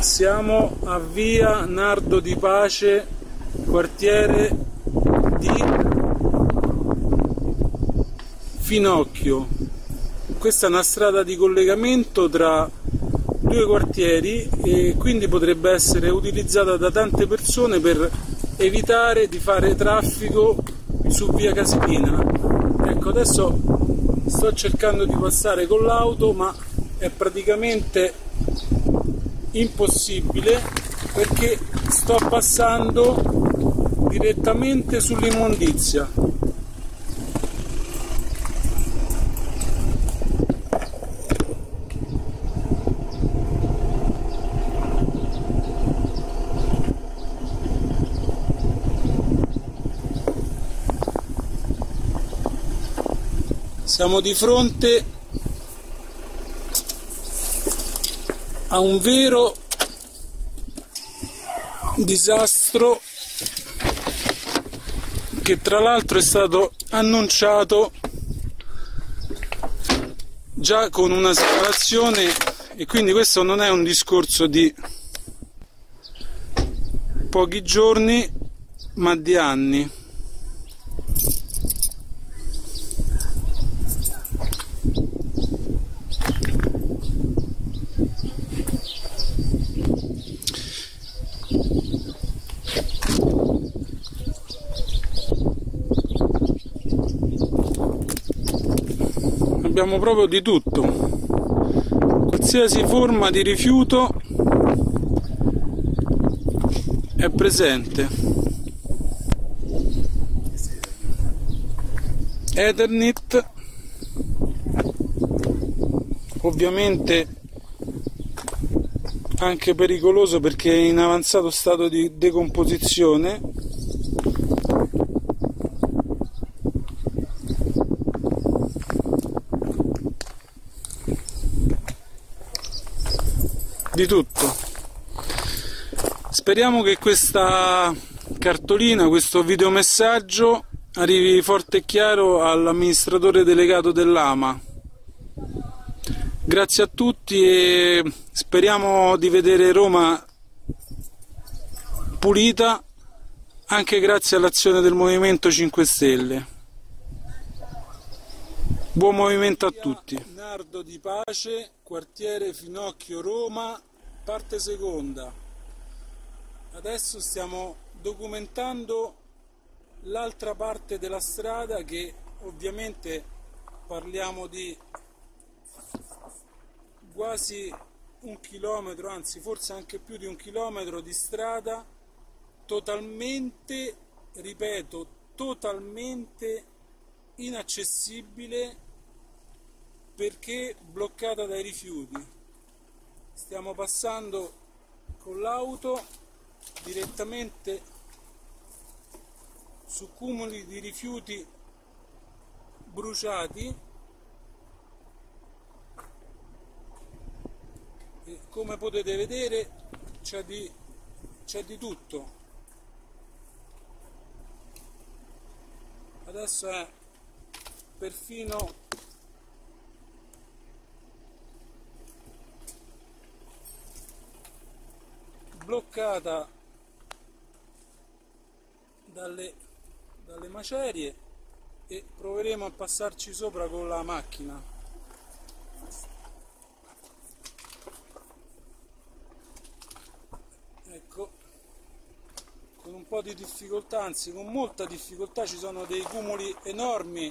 Siamo a via Nardo di Pace, quartiere di Finocchio. Questa è una strada di collegamento tra due quartieri e quindi potrebbe essere utilizzata da tante persone per evitare di fare traffico su via Casilina. Ecco, adesso sto cercando di passare con l'auto, ma è praticamente impossibile perché sto passando direttamente sull'immondizia. Siamo di fronte a un vero disastro che tra l'altro è stato annunciato già con una separazione e quindi questo non è un discorso di pochi giorni ma di anni. Abbiamo proprio di tutto. Qualsiasi forma di rifiuto è presente. Eternit ovviamente anche pericoloso perché è in avanzato stato di decomposizione di tutto. Speriamo che questa cartolina, questo videomessaggio arrivi forte e chiaro all'amministratore delegato dell'AMA. Grazie a tutti e speriamo di vedere Roma pulita anche grazie all'azione del Movimento 5 Stelle. Buon movimento a tutti. Nardo di Pace, quartiere Finocchio Roma, parte seconda. Adesso stiamo documentando l'altra parte della strada che ovviamente parliamo di quasi un chilometro, anzi forse anche più di un chilometro di strada totalmente, ripeto, totalmente inaccessibile perché bloccata dai rifiuti. Stiamo passando con l'auto direttamente su cumuli di rifiuti bruciati. E come potete vedere c'è di, di tutto. Adesso è perfino bloccata dalle, dalle macerie e proveremo a passarci sopra con la macchina. Ecco con un po' di difficoltà anzi con molta difficoltà ci sono dei cumuli enormi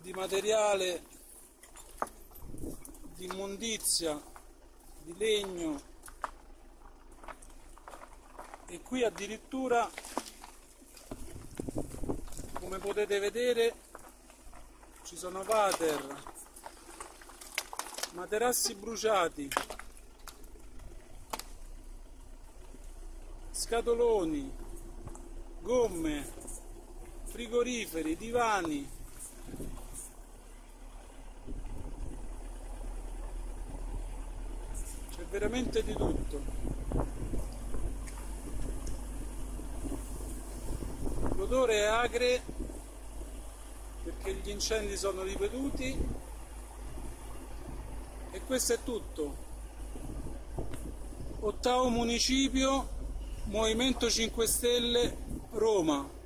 di materiale di immondizia di legno e qui addirittura come potete vedere ci sono water materassi bruciati scatoloni gomme frigoriferi divani. C'è veramente di tutto l'odore è acre perché gli incendi sono ripetuti e questo è tutto ottavo municipio, Movimento 5 Stelle, Roma.